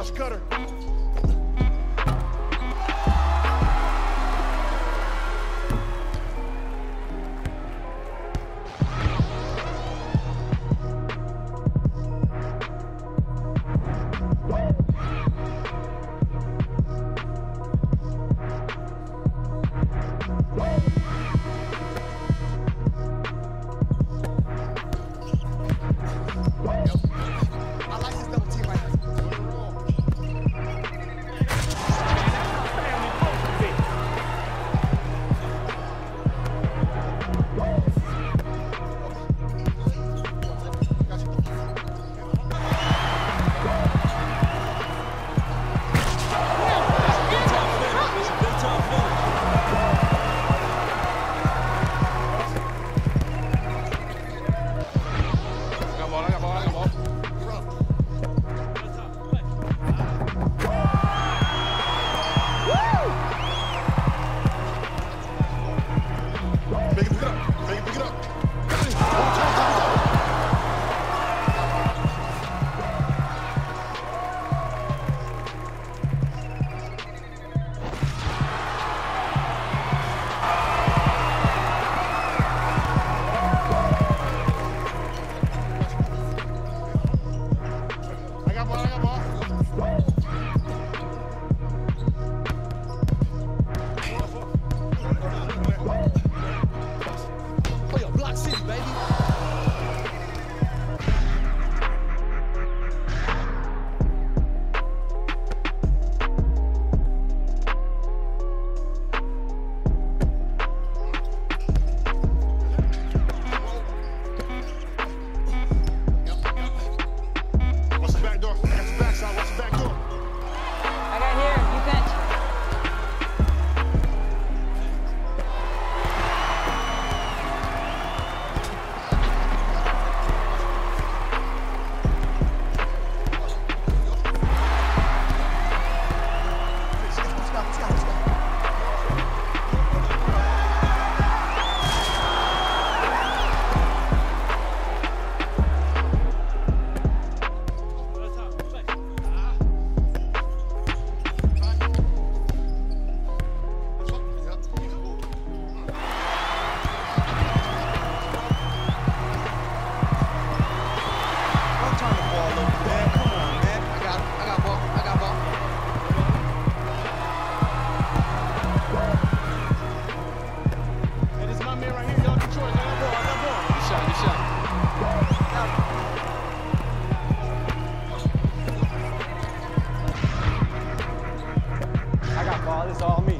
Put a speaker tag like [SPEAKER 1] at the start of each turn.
[SPEAKER 1] watch Cutter,
[SPEAKER 2] ball is all me.